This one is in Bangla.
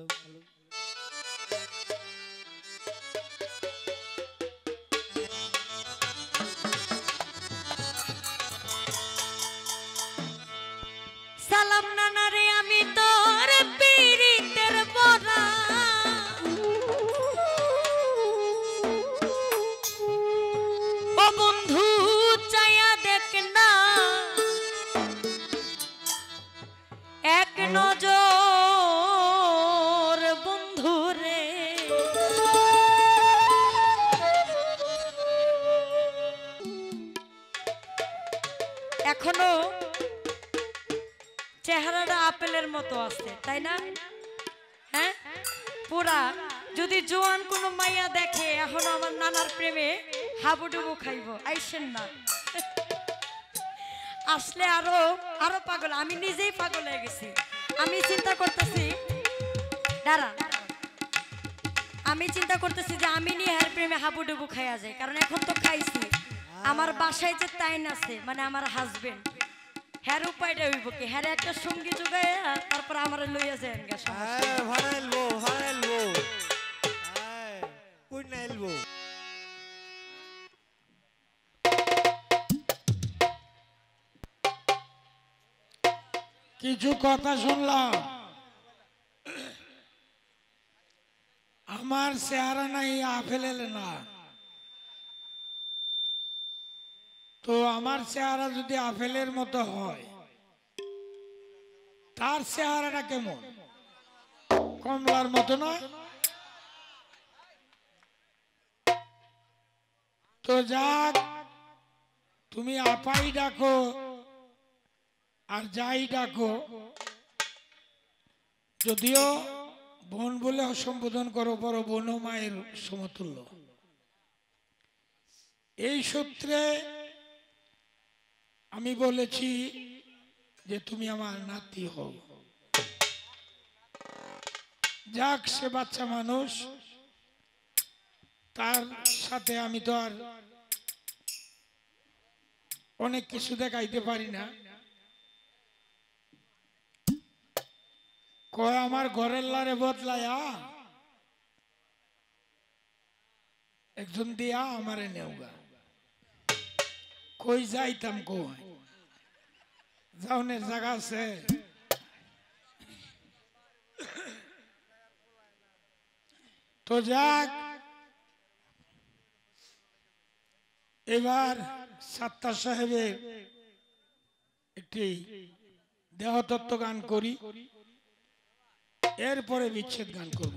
ভালো এখনও চেহারাটা আপেলের মতো আছে, তাই না? হ্যাঁ? পুরা, যদি জোয়ান কোনো মাইয়া দেখে, এখন আমার নানার প্রেমে হাবুডুবু খাইব, আইসেন না। আসলে আরও আরও পাগল, আমি নিজেই পাগল হয়ে গেছি। আমি চিন্তা করতেছি, দাঁড়া। আমি চিন্তা করতেছি যে আমি নিয়ে হার প্রেমে হাবুডুবু খাইয়া যাই, কারণ এখন তো খাইছি। আমার বাসায় যে তাইন আছে মানে আমার হাজবেন্ড হ্যার উপায়টা হইব কি? হ্যার একটা সঙ্গী যোগায় তারপর আমার লইয়া যায় এলবো কিছু কথা শুনলাম। আমার চেহারা নাই আপেলের না। তো আমার চেহারা যদি আপেলের মতো হয়, তার চেহারাটা কেমন? কমলার মতো না? তো যাক, তুমি আপাই ডাকো আর যাই ডাকো, যদিও বোন বলে সম্বোধন করো, বড় বোন মায়ের সমতুল্য। এই সূত্রে আমি বলেছি যে তুমি আমার নাতি হও। যাক, সে বাচ্চা মানুষ, তার সাথে আমি তো আর অনেক কিছু দেখাইতে পারি না। কয়, আমার ঘরের লারে বদলায়া, একজন দিয়া আমারে নেওগা। কই যাইতাম কই? যাওনের জায়গা আছে। তো যাক, এবার সাত্তার সাহেবের একটি দেহতত্ত্ব গান করি। এরপরে বিচ্ছেদ গান করব।